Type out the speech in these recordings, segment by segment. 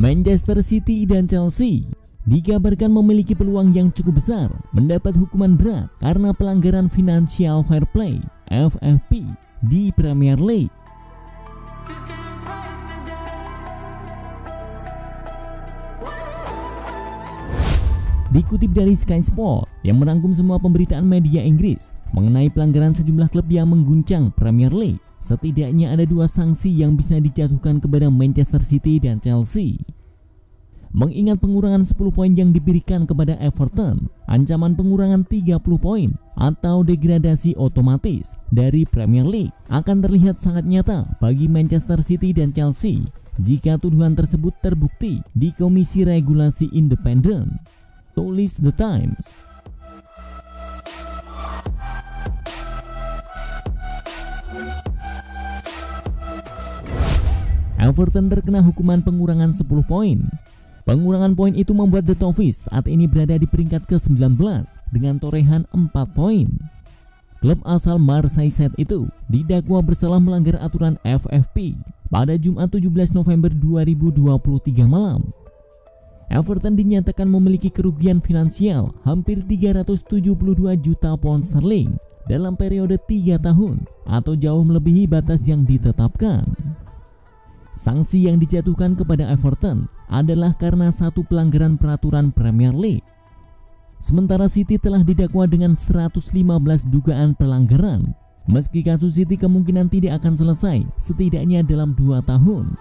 Manchester City dan Chelsea dikabarkan memiliki peluang yang cukup besar mendapat hukuman berat karena pelanggaran Financial Fair Play FFP di Premier League. Dikutip dari Sky Sport yang merangkum semua pemberitaan media Inggris mengenai pelanggaran sejumlah klub yang mengguncang Premier League, setidaknya ada dua sanksi yang bisa dijatuhkan kepada Manchester City dan Chelsea. Mengingat pengurangan 10 poin yang diberikan kepada Everton, ancaman pengurangan 30 poin atau degradasi otomatis dari Premier League akan terlihat sangat nyata bagi Manchester City dan Chelsea jika tuduhan tersebut terbukti di Komisi Regulasi Independen tulis The Times. Everton terkena hukuman pengurangan 10 poin. Pengurangan poin itu membuat The Toffees saat ini berada di peringkat ke-19 dengan torehan 4 poin. Klub asal Marseille itu didakwa bersalah melanggar aturan FFP pada Jumat 17 November 2023 malam Everton dinyatakan memiliki kerugian finansial hampir 372 juta pound sterling dalam periode 3 tahun atau jauh melebihi batas yang ditetapkan. Sanksi yang dijatuhkan kepada Everton adalah karena satu pelanggaran peraturan Premier League. Sementara City telah didakwa dengan 115 dugaan pelanggaran. Meski kasus City kemungkinan tidak akan selesai setidaknya dalam dua tahun.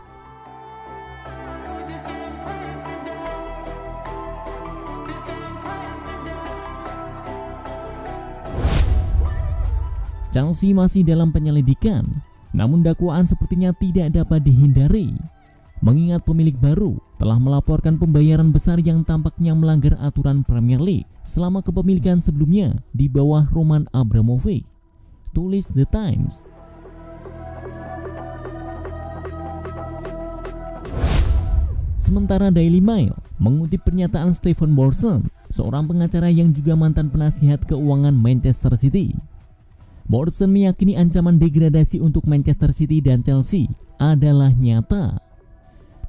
Chelsea masih dalam penyelidikan, namun dakwaan sepertinya tidak dapat dihindari. Mengingat pemilik baru telah melaporkan pembayaran besar yang tampaknya melanggar aturan Premier League selama kepemilikan sebelumnya di bawah Roman Abramovich. Tulis The Times. Sementara Daily Mail mengutip pernyataan Stephen Borson, seorang pengacara yang juga mantan penasihat keuangan Manchester City, Morrison meyakini ancaman degradasi untuk Manchester City dan Chelsea adalah nyata.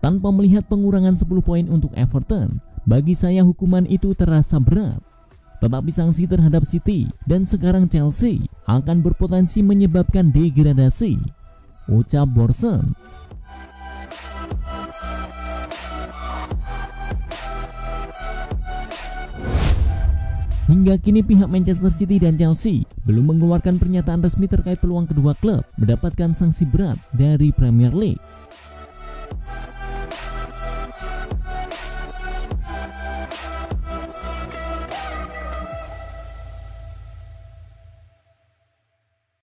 Tanpa melihat pengurangan 10 poin untuk Everton, bagi saya hukuman itu terasa berat. Tetapi sanksi terhadap City dan sekarang Chelsea akan berpotensi menyebabkan degradasi. Ucap Borson. Hingga kini pihak Manchester City dan Chelsea belum mengeluarkan pernyataan resmi terkait peluang kedua klub mendapatkan sanksi berat dari Premier League.